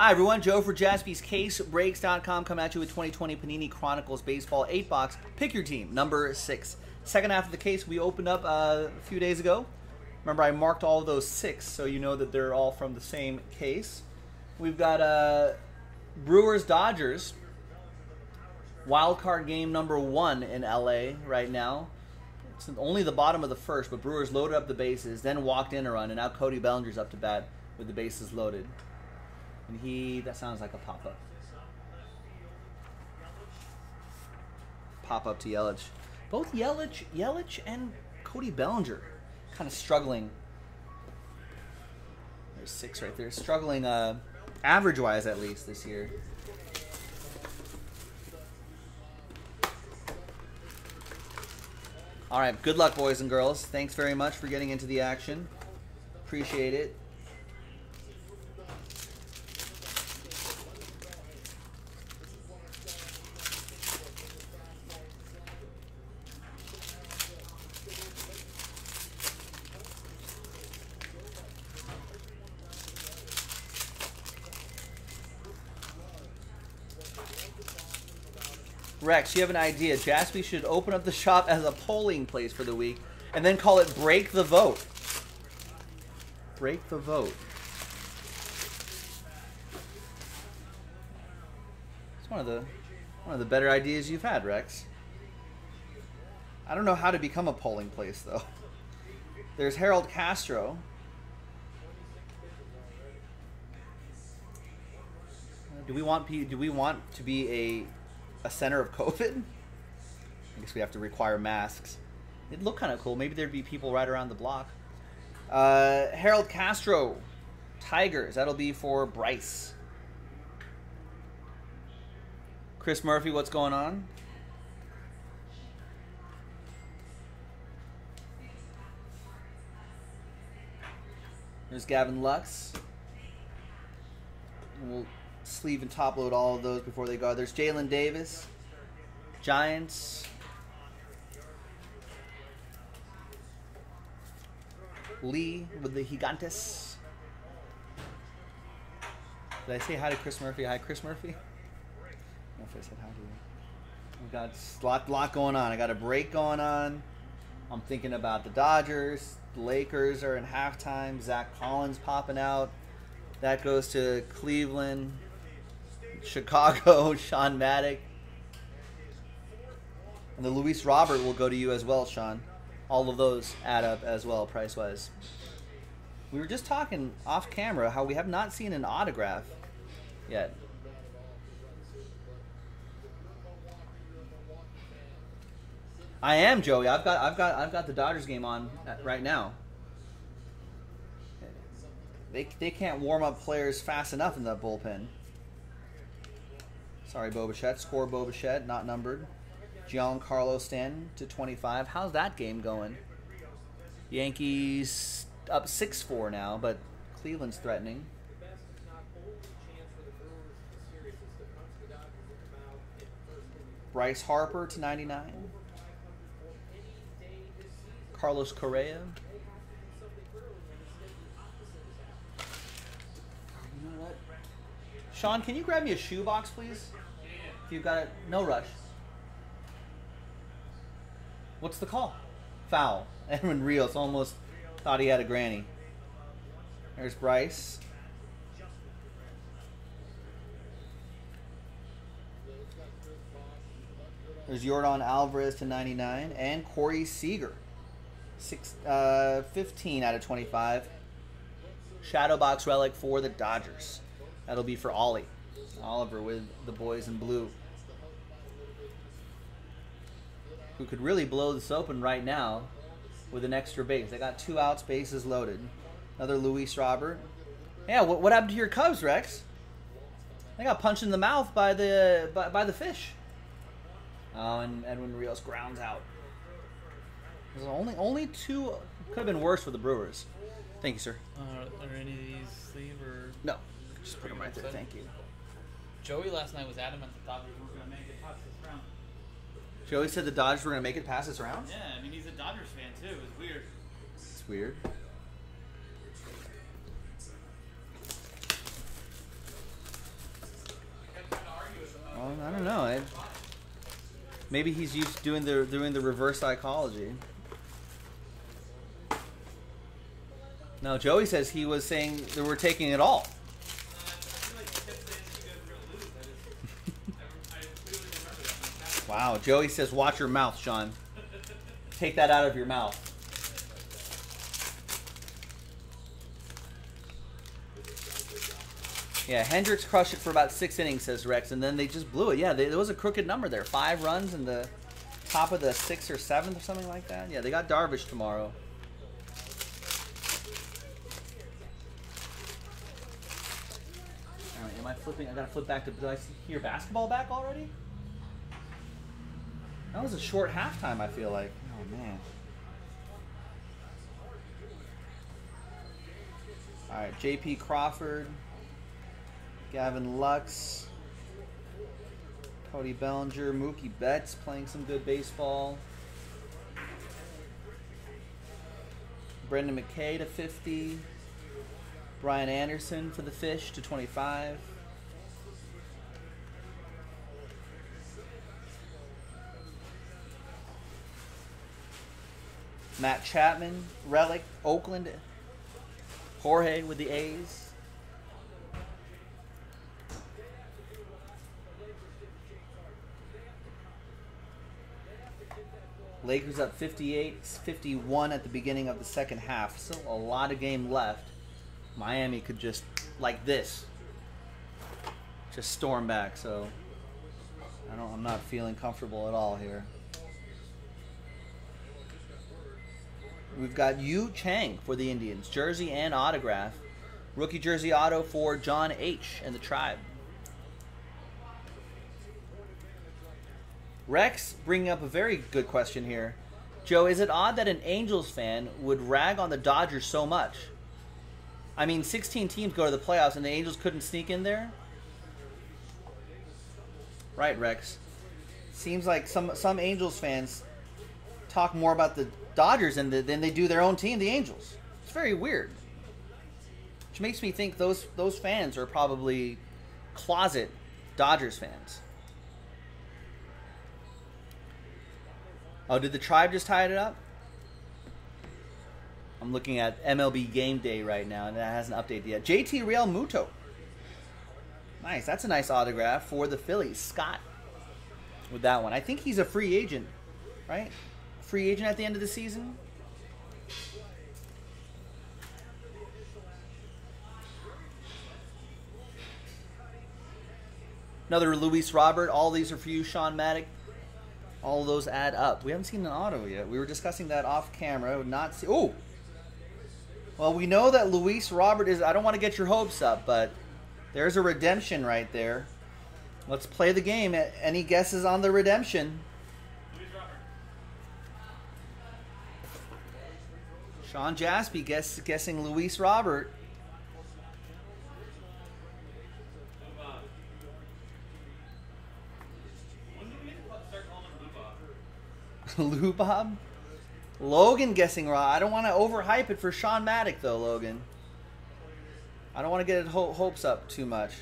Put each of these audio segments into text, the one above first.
Hi, everyone. Joe for JaspysCaseBreaks.com coming at you with 2020 Panini Chronicles Baseball 8 box. Pick your team, number 6. Second half of the case we opened up uh, a few days ago. Remember, I marked all those six so you know that they're all from the same case. We've got uh, Brewers Dodgers. Wild card game number one in LA right now. It's only the bottom of the first, but Brewers loaded up the bases, then walked in a run, and now Cody Bellinger's up to bat with the bases loaded. And he, that sounds like a pop up. Pop up to Yelich. Both Yelich, Yelich and Cody Bellinger kind of struggling. There's six right there. Struggling uh, average wise, at least, this year. All right, good luck, boys and girls. Thanks very much for getting into the action. Appreciate it. Rex, you have an idea. Jaspy should open up the shop as a polling place for the week and then call it Break the Vote. Break the Vote. It's one of the one of the better ideas you've had, Rex. I don't know how to become a polling place though. There's Harold Castro. Do we want do we want to be a a center of COVID. I guess we have to require masks. It'd look kind of cool. Maybe there'd be people right around the block. Uh, Harold Castro, Tigers. That'll be for Bryce. Chris Murphy, what's going on? There's Gavin Lux. We'll sleeve and top load all of those before they go. There's Jaylin Davis, Giants. Lee with the Gigantes. Did I say hi to Chris Murphy? Hi, Chris Murphy. I if I said hi to you. We've got a lot, lot going on. I got a break going on. I'm thinking about the Dodgers. The Lakers are in halftime. Zack Collins popping out. That goes to Cleveland. Chicago, Sean Maddock. And the Luis Robert will go to you as well, Sean. All of those add up as well, price wise. We were just talking off camera how we have not seen an autograph yet. I am Joey. I've got I've got I've got the Dodgers game on right now. They they can't warm up players fast enough in that bullpen. Sorry, Bo Bichette. Score Bo Bichette, not numbered. Giancarlo Stanton to 25. How's that game going? Yankees up 6-4 now, but Cleveland's threatening. Bryce Harper to 99. Carlos Correa. Sean, can you grab me a shoebox, please? You've got it. No rush. What's the call? Foul. Edwin Rios almost thought he had a granny. There's Bryce. There's Yordan Alvarez to 99 and Corey Seager. Six, uh, 15 out of 25. Shadow box relic for the Dodgers. That'll be for Ollie. Oliver with the boys in blue. Who could really blow this open right now with an extra base. They got two outs, bases loaded. Another Luis Robert. Yeah, what, what happened to your Cubs, Rex? They got punched in the mouth by the by, by the fish. Oh, and Edwin Rios grounds out. There's only only two. Could have been worse for the Brewers. Thank you, sir. Uh, are any of these sleeve or? No, just put them right there. Thank you. Joey last night was adamant the Dodgers were going to make it past this round. Joey always said the Dodgers were going to make it past this round? Yeah, I mean, he's a Dodgers fan, too. It's weird. It's weird. Well, I don't know. I, maybe he's used to doing the, doing the reverse psychology. No, Joey says he was saying they were taking it all. Wow, Joey says, watch your mouth, Sean. Take that out of your mouth. Yeah, Hendricks crushed it for about six innings, says Rex, and then they just blew it. Yeah, they, there was a crooked number there. Five runs in the top of the sixth or seventh or something like that. Yeah, they got Darvish tomorrow. All right, am I flipping? I gotta flip back to. Do I hear basketball back already? That was a short halftime. I feel like. Oh man. All right, J.P. Crawford, Gavin Lux, Cody Bellinger, Mookie Betts playing some good baseball. Brendan McKay to 50. Brian Anderson for the Fish to 25. Matt Chapman, Relic, Oakland, Jorge with the A's. Lakers up 58, 51 at the beginning of the second half. Still a lot of game left. Miami could just, like this, just storm back. So I don't, I'm not feeling comfortable at all here. We've got Yu Chang for the Indians, jersey and autograph. Rookie jersey auto for John H. and the Tribe. Rex bringing up a very good question here. Joe, is it odd that an Angels fan would rag on the Dodgers so much? I mean, 16 teams go to the playoffs and the Angels couldn't sneak in there? Right, Rex. Seems like some some Angels fans talk more about the Dodgers and the, than they do their own team, the Angels. It's very weird. Which makes me think those those fans are probably closet Dodgers fans. Oh, did the tribe just tie it up? I'm looking at MLB Game Day right now, and that hasn't updated yet. JT Realmuto. Nice. That's a nice autograph for the Phillies. Scott with that one. I think he's a free agent, right? Free agent at the end of the season. Another Luis Robert. All these are for you, Sean Maddock. All those add up. We haven't seen an auto yet. We were discussing that off camera. Would not see. Oh. Well, we know that Luis Robert is. I don't want to get your hopes up, but there's a redemption right there. Let's play the game. Any guesses on the redemption? Sean Jaspy guess, guessing Luis Robert. Lou Bob? Logan guessing raw. I don't want to overhype it for Sean Maddock, though, Logan. I don't want to get his ho hopes up too much.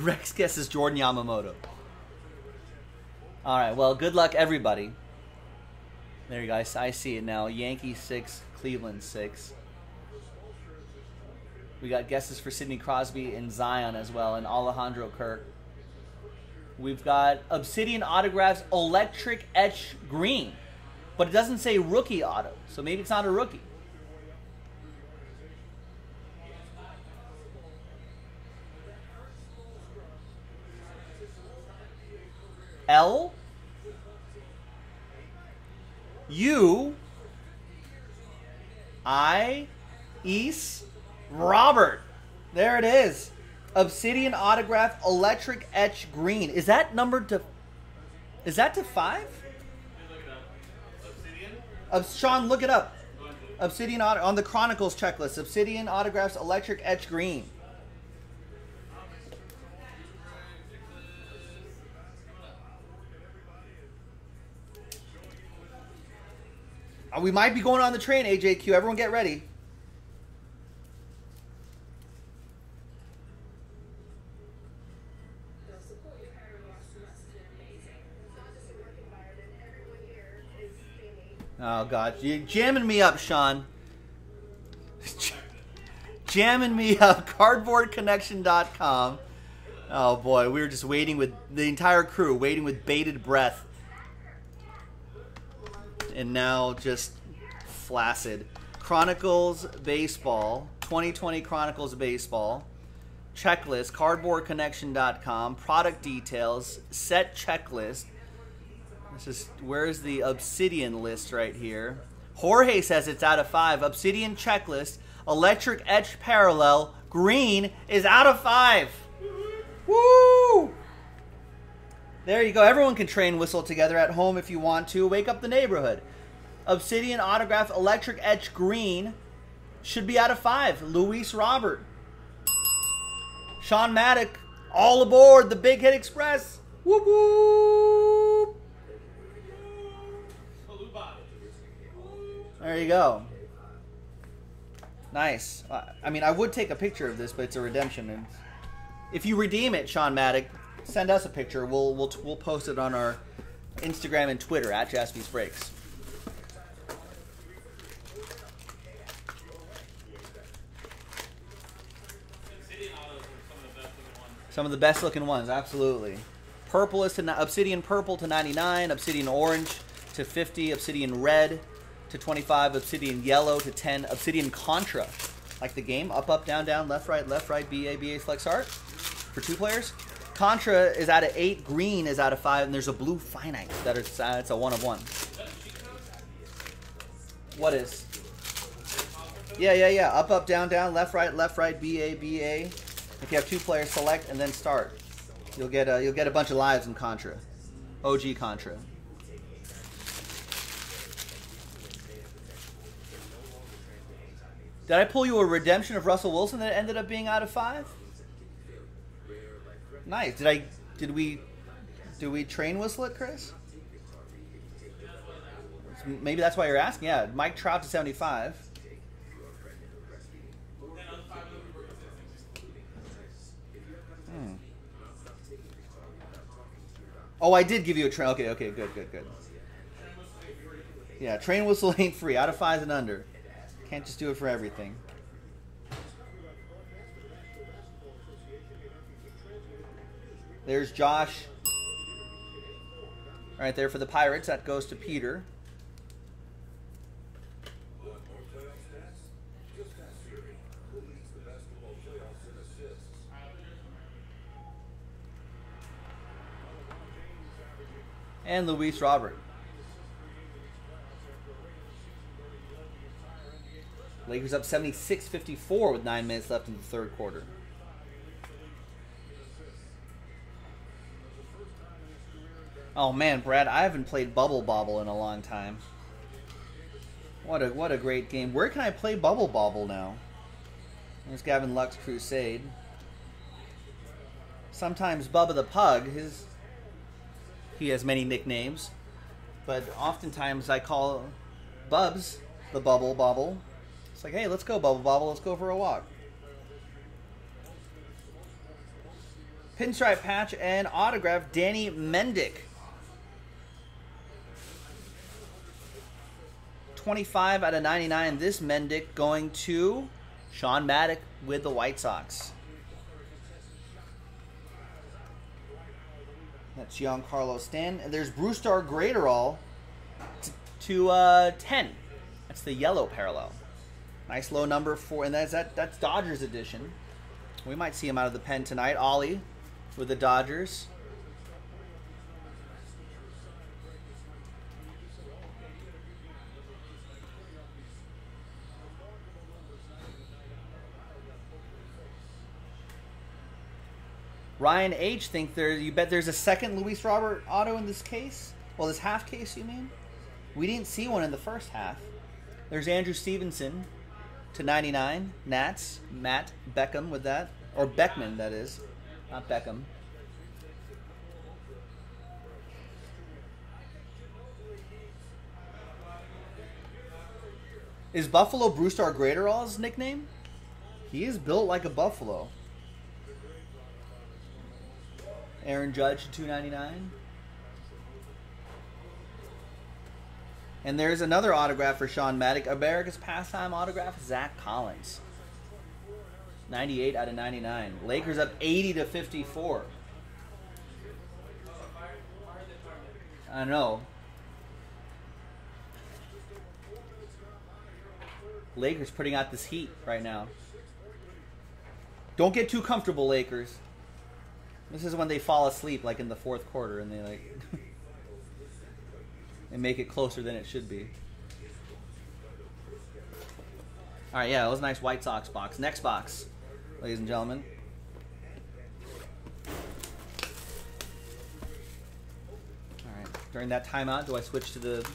Rex guesses Jordan Yamamoto. All right, well, good luck, everybody. There you guys. I see it now. Yankee 6, Cleveland 6. We got guesses for Sidney Crosby and Zion as well, and Alejandro Kirk. We've got Obsidian Autographs Electric Etch Green, but it doesn't say rookie auto, so maybe it's not a rookie. L U I East Robert. There it is. Obsidian autograph electric etch green. Is that numbered to Is that to 5? Of Sean, look it up. Obsidian on the Chronicles checklist. Obsidian autographs electric etch green. we might be going on the train, AJQ. Everyone get ready. Oh God, you're jamming me up, Sean. jamming me up. Cardboardconnection.com. Oh boy, we were just waiting with the entire crew, waiting with bated breath and now just flaccid. Chronicles Baseball, 2020 Chronicles Baseball, checklist, cardboardconnection.com, product details, set checklist. This is where's the Obsidian list right here? Jorge says it's out of five. Obsidian checklist, electric etch parallel, green is out of five. Woo! There you go. Everyone can train whistle together at home if you want to. Wake up the neighborhood. Obsidian autograph electric etch green should be out of five. Luis Robert. Sean Maddock, all aboard the Big Hit Express. Whoop whoop. There you go. Nice. I mean, I would take a picture of this, but it's a redemption. And if you redeem it, Sean Maddock, send us a picture. We'll we'll we'll post it on our Instagram and Twitter at Jaspy's Breaks. Some of the best looking ones, absolutely. Purple is to Obsidian Purple to 99, Obsidian Orange to 50, Obsidian Red to 25, Obsidian Yellow to 10, Obsidian Contra, like the game, up, up, down, down, left, right, left, right, BA, BA, flex art for two players. Contra is out of 8, Green is out of 5, and there's a blue Finite that is uh, it's a 1 of 1. What is? Yeah, yeah, yeah. Up, up, down, down, left, right, left, right, BA, BA. If you have two players, select and then start. You'll get a, you'll get a bunch of lives in Contra. OG Contra. Did I pull you a redemption of Russell Wilson that ended up being out of five? Nice. Did I? Did we? Do we train whistle it, Chris? Maybe that's why you're asking. Yeah, Mike Trout to 75. Hmm. Oh, I did give you a train. Okay, okay, good, good, good. Yeah, train whistle ain't free. Out of fives and under. Can't just do it for everything. There's Josh. Right there for the Pirates. That goes to Peter. And Luis Robert. Lakers up 76-54 with 9 minutes left in the third quarter. Oh man, Brad, I haven't played Bubble Bobble in a long time. What a what a great game. Where can I play Bubble Bobble now? There's Gavin Lux Crusade. Sometimes Bubba the Pug, his he has many nicknames, but oftentimes I call Bubs the Bubble Bobble. It's like, hey, let's go, Bubble Bobble, let's go for a walk. Pinstripe patch and autograph, Danny Mendick. 25 out of 99. This Mendick going to Sean Maddock with the White Sox. That's Giancarlo Stan. And there's Brusdar Graterol to uh, 10. That's the yellow parallel. Nice low number four, and that's that. That's Dodgers edition. We might see him out of the pen tonight. Ollie with the Dodgers. Ryan H. think there. You bet there's a second Luis Robert auto in this case. Well, this half case, you mean? We didn't see one in the first half. There's Andrew Stevenson to 99. Nats. Matt Beckham with that. Or Beckman, that is. Not Beckham. Is Buffalo Brusdar Graterol's nickname? He is built like a buffalo. Aaron Judge, two ninety nine. And there's another autograph for Sean Maddock. America's pastime autograph, Zack Collins. 98 out of 99. Lakers up 80 to 54. I know. Lakers putting out this heat right now. Don't get too comfortable, Lakers. This is when they fall asleep, like in the fourth quarter, and they like and make it closer than it should be. All right, yeah, that was a nice White Sox box. Next box, ladies and gentlemen. All right, during that timeout, do I switch to the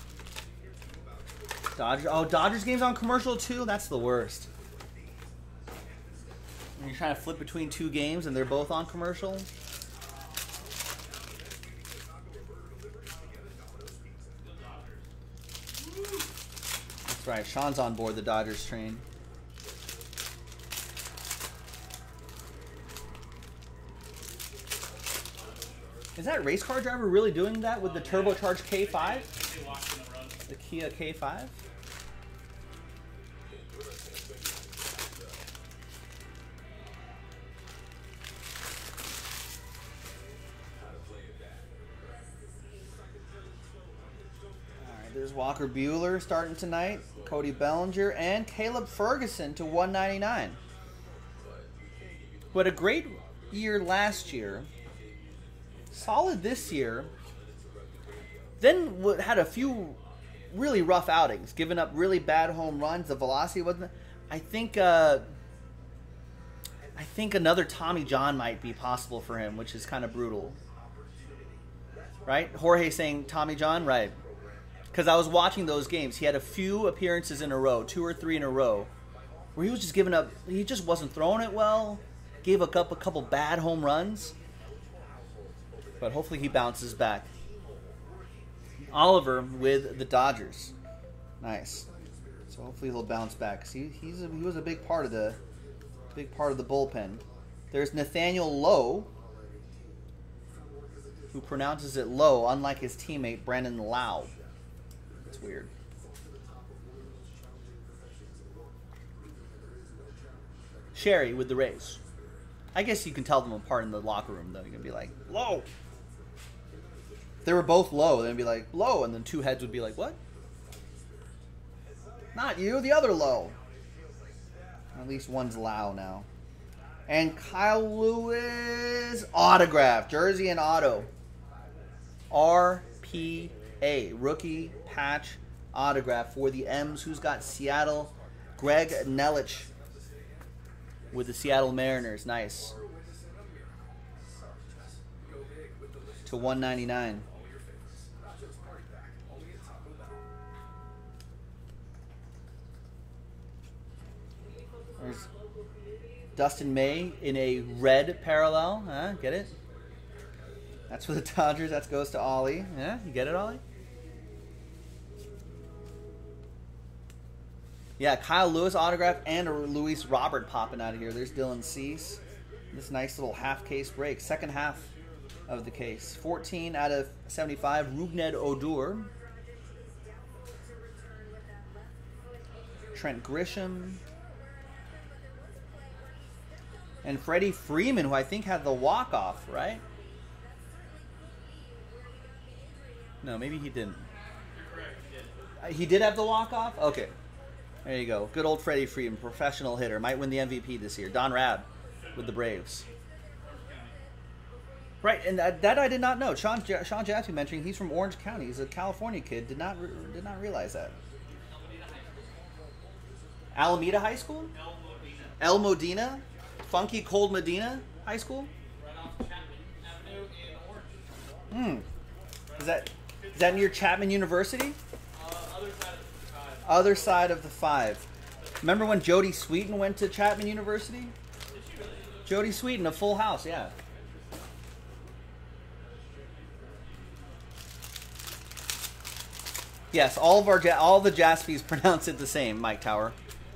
Dodgers? Oh, Dodgers games on commercial too. That's the worst. When you're trying to flip between two games and they're both on commercial. Right. Sean's on board the Dodgers train. Is that race car driver really doing that with the turbocharged K5? The Kia K5? Walker Buehler starting tonight, Cody Bellinger, and Caleb Ferguson to 199. But a great year last year, solid this year. Then had a few really rough outings, giving up really bad home runs. The velocity wasn't. I think. Uh, I think another Tommy John might be possible for him, which is kind of brutal. Right? Jorge saying Tommy John, right? Because I was watching those games. He had a few appearances in a row, two or three in a row, where he was just giving up. He just wasn't throwing it well. Gave up a couple bad home runs. But hopefully he bounces back. Oliver with the Dodgers. Nice. So hopefully he'll bounce back. 'cause he he's a, he was a big part of the big part of the bullpen. There's Nathaniel Lowe, who pronounces it low, unlike his teammate Brandon Lowe. It's weird. Sherry with the Rays. I guess you can tell them apart in the locker room, though. You can be like, low. If they were both low, then it'd be like, low, and then two heads would be like, what? Not you, the other low. At least one's low now. And Kyle Lewis autograph, jersey and auto. RPA, rookie patch autograph for the M's. Who's got Seattle? Greg Nelich with the Seattle Mariners. Nice. To 199. There's Dustin May in a red parallel. Huh? Get it? That's for the Dodgers. That goes to Ollie. Yeah, you get it, Ollie? Yeah, Kyle Lewis autograph and a Luis Robert popping out of here. There's Dylan Cease. This nice little half case break. Second half of the case. 14 out of 75. Rougned Odor. Trent Grisham. And Freddie Freeman, who I think had the walk off, right? No, maybe he didn't. Uh, He did have the walk off? Okay. There you go. Good old Freddie Freeman, professional hitter. Might win the MVP this year. Don Rad with the Braves. Right, and that, that I did not know. Sean Sean Jackson mentioning he's from Orange County. He's a California kid. Did not did not realize that. Alameda High School, El Modena, Funky Cold Medina High School. Right off Chapman Avenue in Orange. Hmm. Is that is that near Chapman University? Uh, other side of the five. Other side of the five. Remember when Jodie Sweetin went to Chapman University? Jodie Sweetin, a full house, yeah. Yes, all of our all the Jaspies pronounce it the same. Mike Tower,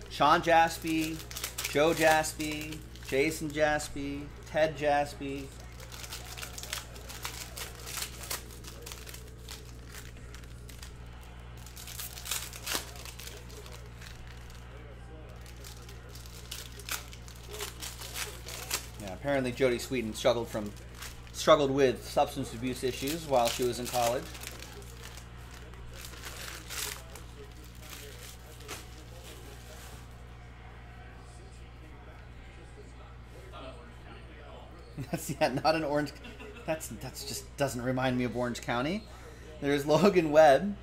Sean Jaspy, Joe Jaspy, Jason Jaspy, Ted Jaspy. Apparently, Jodie Sweetin struggled from struggled with substance abuse issues while she was in college. That's yeah, not an Orange. That's that's just doesn't remind me of Orange County. There's Logan Webb,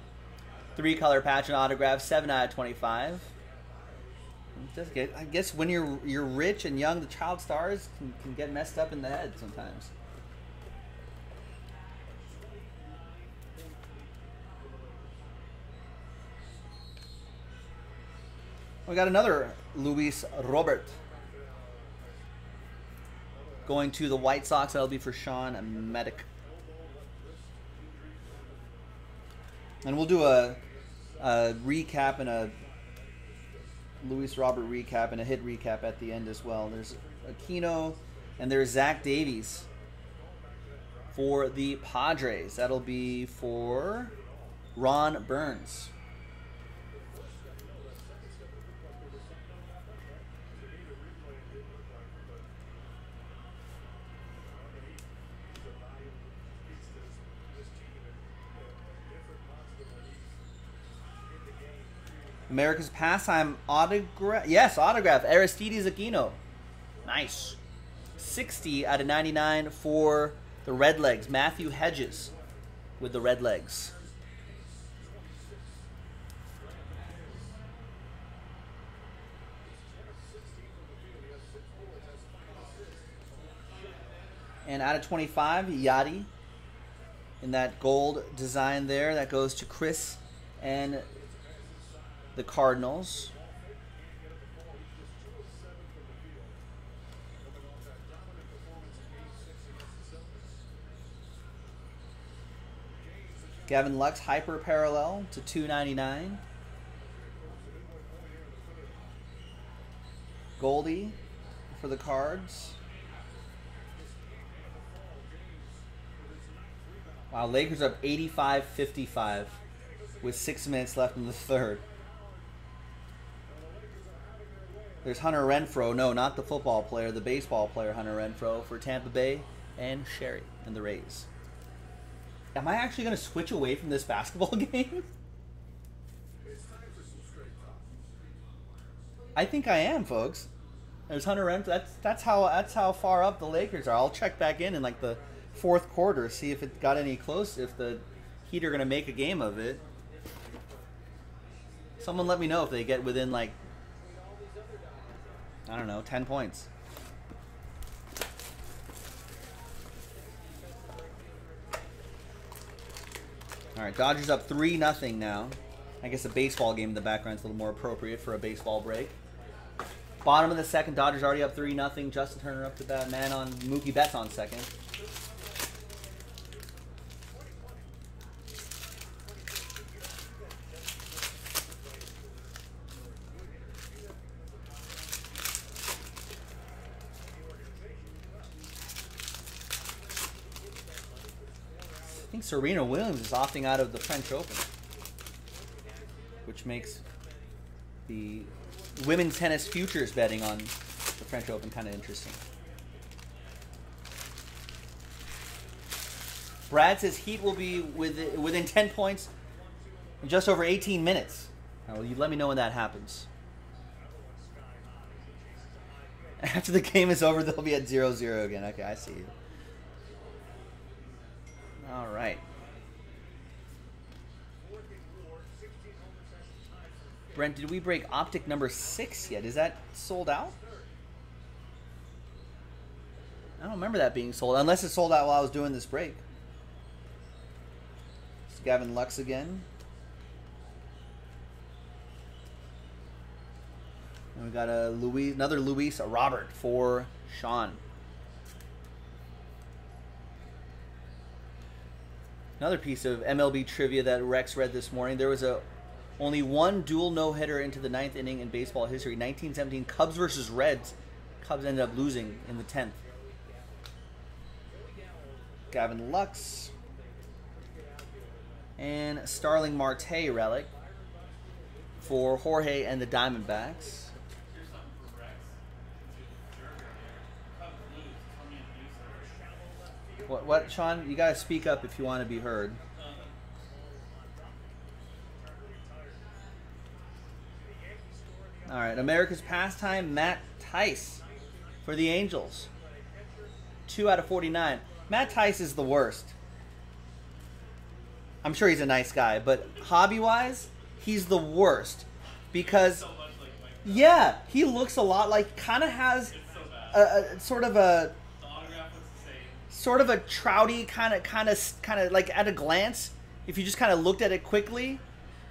three color patch and autograph, seven out of twenty-five. Does get, I guess when you're you're rich and young, the child stars can, can get messed up in the head sometimes. We got another Luis Robert going to the White Sox. That'll be for Sean a Medic. And we'll do a, a recap and a Luis Robert recap and a hit recap at the end as well. There's Aquino and there's Zach Davies for the Padres. That'll be for Ron Burns. America's pastime autograph. Yes, autograph. Aristides Aquino. Nice. 60 out of 99 for the Red Legs. Matthew Hedges with the Red Legs. And out of 25, Yadi in that gold design there. That goes to Chris and the Cardinals. Gavin Lux hyper parallel to 299. Goldie for the cards. Wow, Lakers up 85 55 with six minutes left in the third. There's Hunter Renfroe. No, not the football player, the baseball player, Hunter Renfroe for Tampa Bay and Sherry and the Rays. Am I actually going to switch away from this basketball game? I think I am, folks. There's Hunter Renfroe. That's that's how that's how far up the Lakers are. I'll check back in in like the fourth quarter, see if it got any close. If the Heat are going to make a game of it. Someone let me know if they get within like I don't know, 10 points. All right, Dodgers up 3 nothing now. I guess a baseball game in the background is a little more appropriate for a baseball break. Bottom of the second, Dodgers already up 3 nothing. Justin Turner up to bat. Man on Mookie Betts on second. Serena Williams is opting out of the French Open, which makes the women's tennis futures betting on the French Open kind of interesting. Brad says Heat will be within, within 10 points in just over 18 minutes. Well, you let me know when that happens. After the game is over, they'll be at 0 0 again. Okay, I see you. All right. Brent, did we break optic number six yet? Is that sold out? I don't remember that being sold, unless it sold out while I was doing this break. It's Gavin Lux again. And we got a Louis, another Luis a Robert for Sean. Another piece of MLB trivia that Rex read this morning: there was a only one dual no hitter into the ninth inning in baseball history. 1917 Cubs versus Reds. Cubs ended up losing in the tenth. Gavin Lux and Starling Marte relic for Jorge and the Diamondbacks. What, what, Sean? You gotta speak up if you want to be heard. All right, America's pastime, Matt Thaiss for the Angels. Two out of 49. Matt Thaiss is the worst. I'm sure he's a nice guy, but hobby wise, he's the worst. Because, yeah, he looks a lot like, kind of has a, a sort of a sort of a trouty kind of kind of kind of like at a glance if you just kind of looked at it quickly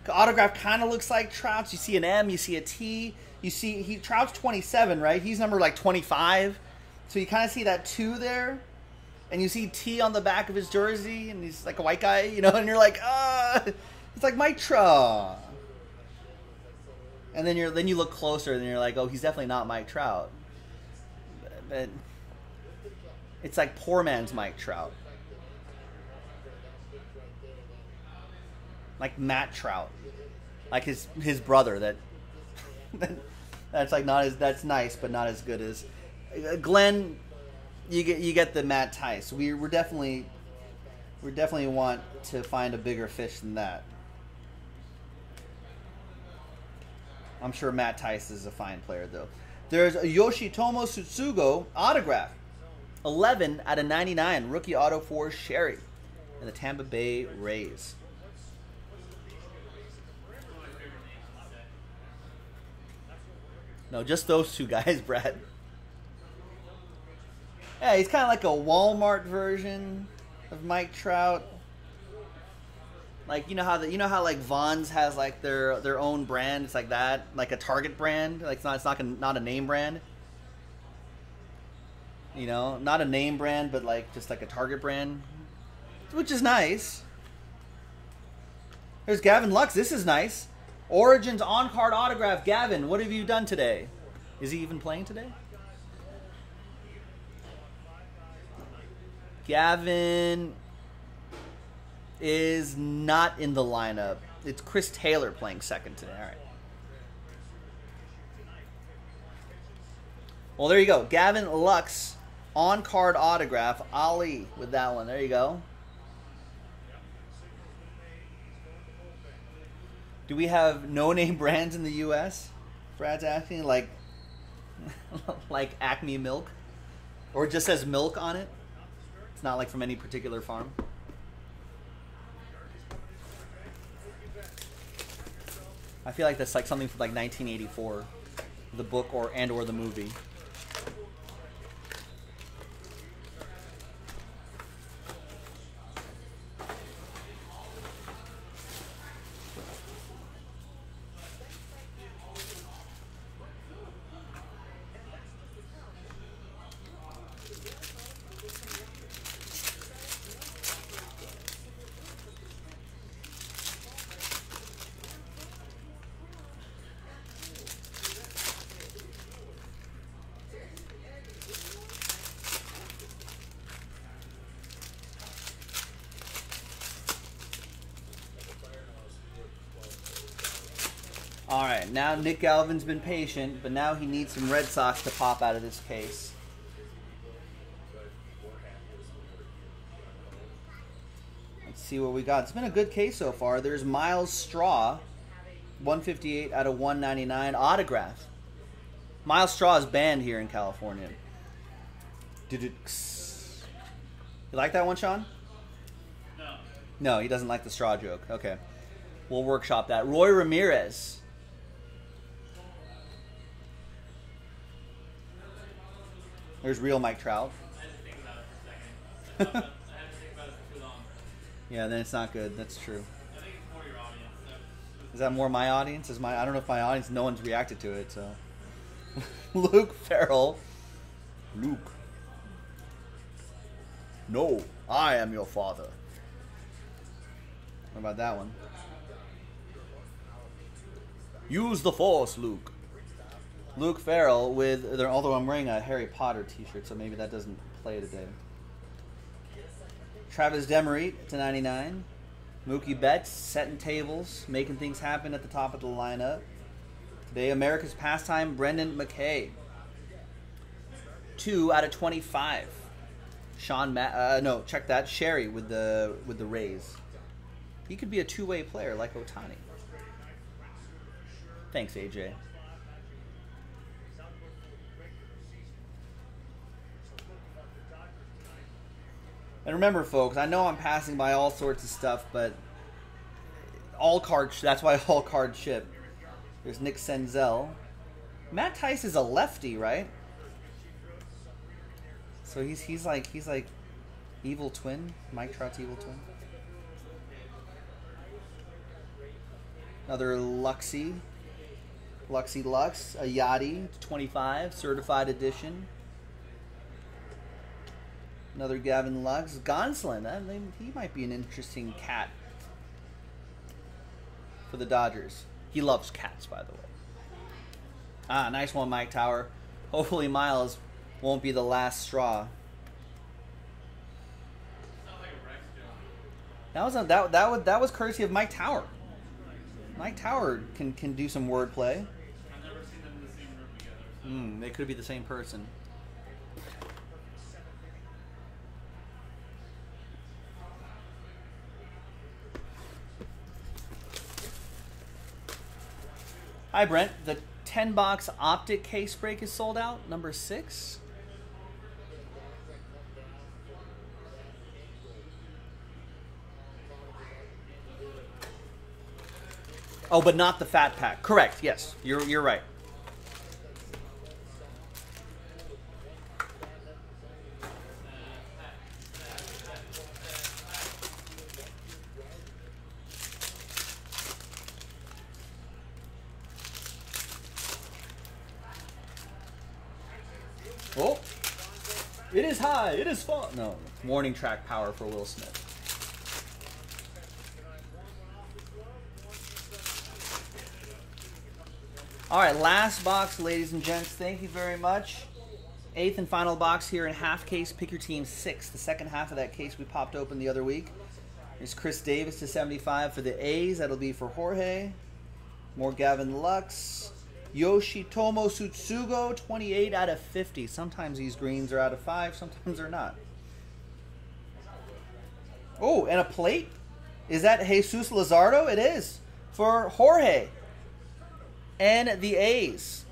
autograph kind of looks like trout's. You see an m you see a t. You see he trout's 27 right? He's number like 25 so you kind of see that two there and you see t on the back of his jersey and he's like a white guy you know and you're like ah. It's like mike trout and then you're then you look closer and you're like oh he's definitely not mike trout. But it's like poor man's Mike Trout. Like Matt Trout. Like his his brother that that's like not as that's nice but not as good as uh, Glenn you get you get the Matt Thaiss. We we're definitely we definitely want to find a bigger fish than that. I'm sure Matt Thaiss is a fine player though. There's a Yoshitomo Tsutsugo autograph. 11 out of 99 rookie auto for Sherry and the Tampa Bay Rays. No, just those two guys, Brad. Yeah, he's kind of like a Walmart version of Mike Trout. Like you know how the, you know how like Vons has like their their own brand. It's like that, like a Target brand. Like it's not it's not a, not a name brand. You know, not a name brand, but like just like a Target brand, which is nice. There's Gavin Lux. This is nice. Origins on card autograph. Gavin, what have you done today? Is he even playing today? Gavin is not in the lineup. It's Chris Taylor playing second today. All right. Well, there you go. Gavin Lux on card autograph. Ali with that one. There you go. Do we have no name brands in the U.S.? Brad's asking, like, like Acme Milk, or it just says milk on it. It's not like from any particular farm. I feel like that's like something from like 1984, the book or and or the movie. All Nick Galvin's been patient, but now he needs some Red Sox to pop out of this case. Let's see what we got. It's been a good case so far. There's Myles Straw, 158 out of 199 autograph. Myles Straw is banned here in California. Did you like that one, Sean? No. No, he doesn't like the straw joke. Okay. We'll workshop that. Roy Ramirez. It for too long. Yeah, then it's not good. That's true. I think it's more your audience. So. Is that more my audience? Is my I don't know if my audience. No one's reacted to it. So, Luke Farrell. Luke. No, I am your father. What about that one? Use the force, Luke. Luke Farrell with, although I'm wearing a Harry Potter T-shirt, so maybe that doesn't play today. Travis Demeritte to 99. Mookie Betts setting tables, making things happen at the top of the lineup. Today, America's pastime, Brendan McKay. Two out of 25. Sean Ma- uh, no, check that. Sherry with the with the Rays. He could be a two-way player like Ohtani. Thanks, AJ. And remember, folks, I know I'm passing by all sorts of stuff, but all card. That's why all card ship. There's Nick Senzel. Matt Thaiss is a lefty, right? So he's he's like he's like evil twin, Mike Trout's evil twin. Another Luxy, Luxy Lux, a Yachty 25 certified edition. Another Gavin Lux, Gonsolin. That, he might be an interesting cat for the Dodgers. He loves cats, by the way. Ah, nice one, Mike Tower. Hopefully, Myles won't be the last straw. That was a, that that was that was courtesy of Mike Tower. Mike Tower can can do some wordplay. I've never seen them in the same room together. So. Hmm, they could be the same person. Hi, Brent. The 10 box optic case break is sold out. Number six. Oh, but not the fat pack. Correct. Yes, you're you're right. Oh, it is high. It is fun. No, warning track power for Will Smith. All right, last box, ladies and gents. Thank you very much. Eighth and final box here in half case. Pick your team six. The second half of that case we popped open the other week. There's Khris Davis to 75 for the A's. That'll be for Jorge. More Gavin Lux. Yoshitomo Tsutsugo, 28 out of 50. Sometimes these greens are out of 5, sometimes they're not. Oh, and a plate? Is that Jesus Luzardo? It is. For Jorge. And the A's.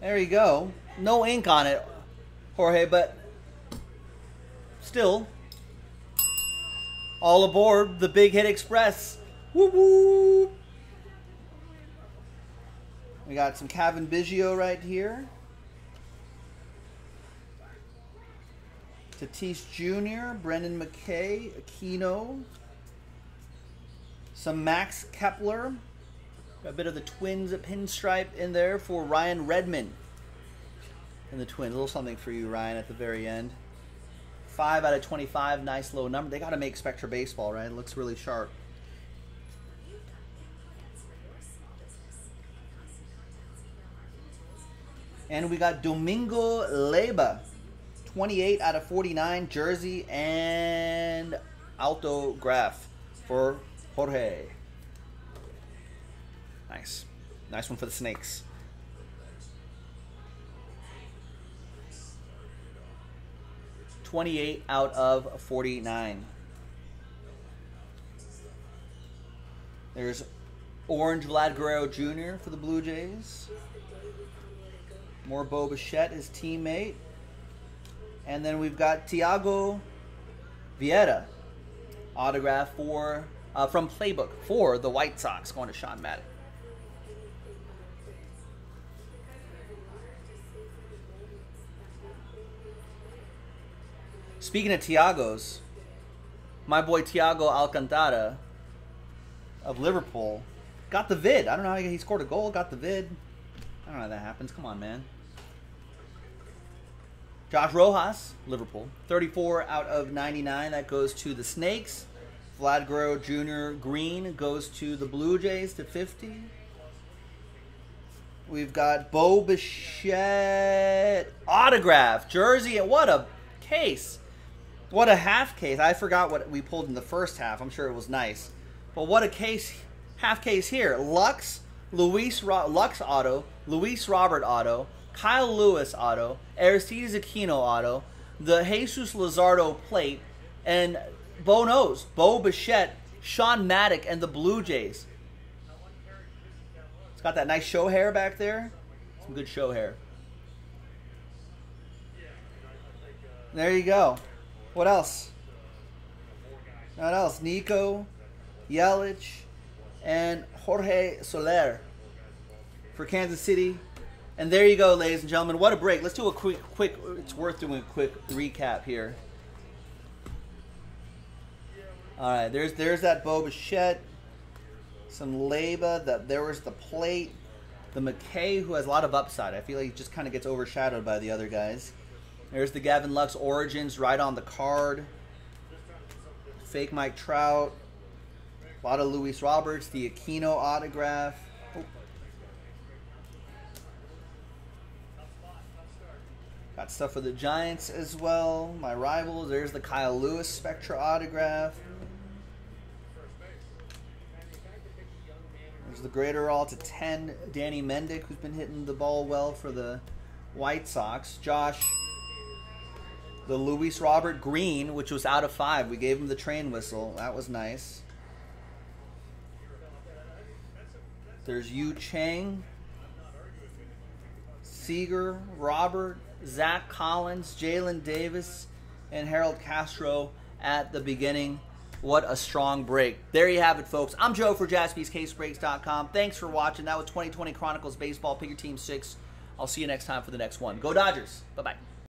There you go. No ink on it, Jorge, but still. All aboard the Big Hit Express. Woo woo! We got some Cavan Biggio right here. Tatis Jr., Brendan McKay, Aquino. Some Max Kepler. A bit of the Twins pinstripe in there for Ryan Redmond. And the Twins. A little something for you, Ryan, at the very end. 5 out of 25, nice low number. They got to make Spectra Baseball, right? It looks really sharp. And we got Domingo Leyba, 28 out of 49, jersey and autograph for Jorge. Nice. Nice one for the Snakes. Twenty-eight out of forty-nine. There's Orange Vlad Guerrero Jr. for the Blue Jays. More Bo Bichette, his teammate. And then we've got Thyago Vieira, autograph for uh, from Playbook for the White Sox, going to Sean Maddox. Speaking of Tiagos, my boy Thiago Alcantara of Liverpool got the vid. I don't know how he scored a goal, got the vid. I don't know how that happens. Come on, man. Josh Rojas, Liverpool, 34 out of 99. That goes to the Snakes. Vlad Guerrero Jr. Green goes to the Blue Jays to 50. We've got Bo Bichette autograph jersey. and What a case! What a half case. I forgot what we pulled in the first half. I'm sure it was nice, but what a case, half case here. Lux Luis Lux auto, Luis Robert auto, Kyle Lewis auto, Aristides Aquino auto, the Jesus Luzardo plate, and Bo knows, Bo Bichette, Sean Maddock, and the Blue Jays. It's got that nice show hair back there. Some good show hair. There you go. What else? What else? Nico, Yelich, and Jorge Soler for Kansas City. And there you go, ladies and gentlemen. What a break. Let's do a quick, quick. It's worth doing a quick recap here. All right, there's there's that Bo Bichette, some Leyba. That there was the plate, the McKay who has a lot of upside. I feel like he just kind of gets overshadowed by the other guys. There's the Gavin Lux Origins right on the card. Fake Mike Trout. A lot of Luis Roberts, the Aquino autograph. Oh. Got stuff for the Giants as well. My rivals. There's the Kyle Lewis Spectra autograph. There's the greater all to 10. Danny Mendick, who's been hitting the ball well for the White Sox. Josh the Luis Robert Green, which was out of five. We gave him the train whistle. That was nice. There's Yu Chang, Seager, Robert, Zack Collins, Jaylin Davis, and Harold Castro at the beginning. What a strong break. There you have it, folks. I'm Joe for jaspyscasebreaks.com. Thanks for watching. That was 2020 Chronicles Baseball. Pick your team six. I'll see you next time for the next one. Go Dodgers. Bye bye.